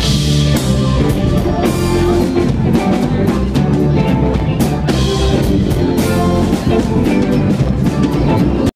Bye.